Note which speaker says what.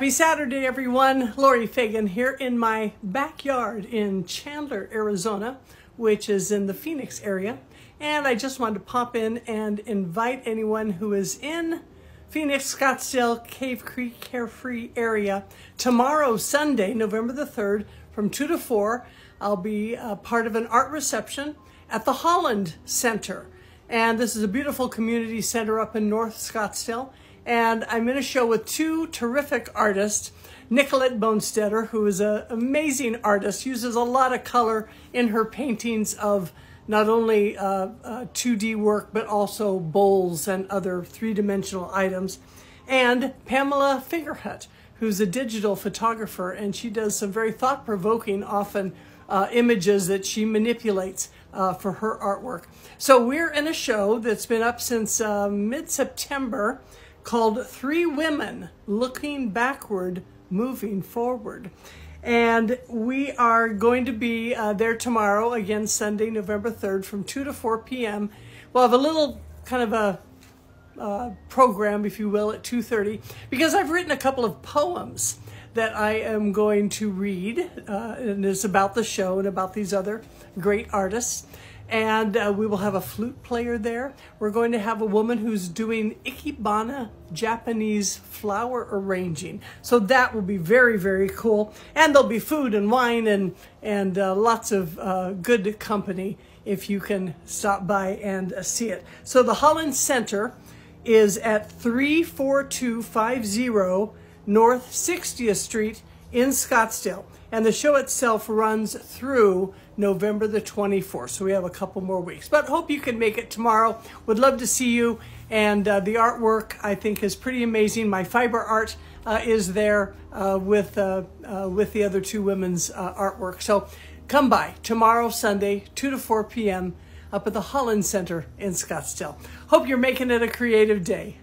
Speaker 1: Happy Saturday, everyone. Laurie Fagen here in my backyard in Chandler, Arizona, which is in the Phoenix area. And I just wanted to pop in and invite anyone who is in Phoenix, Scottsdale, Cave Creek, Carefree area. Tomorrow, Sunday, November the 3rd, from 2 to 4, I'll be a part of an art reception at the Holland Center. And this is a beautiful community center up in North Scottsdale and I'm in a show with two terrific artists. Nicolette Bonnstetter, who is an amazing artist, uses a lot of color in her paintings of not only uh, uh, 2D work, but also bowls and other three-dimensional items. And Pamela Fingerhut, who's a digital photographer, and she does some very thought-provoking, often uh, images that she manipulates uh, for her artwork. So we're in a show that's been up since uh, mid-September, called Three Women Looking Backward, Moving Forward. And we are going to be uh, there tomorrow, again, Sunday, November 3rd, from 2 to 4 p.m. We'll have a little kind of a uh, program, if you will, at 2.30, because I've written a couple of poems that I am going to read, uh, and it's about the show and about these other great artists and uh, we will have a flute player there. We're going to have a woman who's doing ikebana Japanese flower arranging. So that will be very, very cool. And there'll be food and wine and, and uh, lots of uh, good company if you can stop by and uh, see it. So the Holland Center is at 34250 North 60th Street in Scottsdale. And the show itself runs through November the 24th. So we have a couple more weeks. But hope you can make it tomorrow. Would love to see you. And uh, the artwork, I think, is pretty amazing. My fiber art uh, is there uh, with, uh, uh, with the other two women's uh, artwork. So come by tomorrow, Sunday, 2 to 4 p.m. up at the Holland Center in Scottsdale. Hope you're making it a creative day.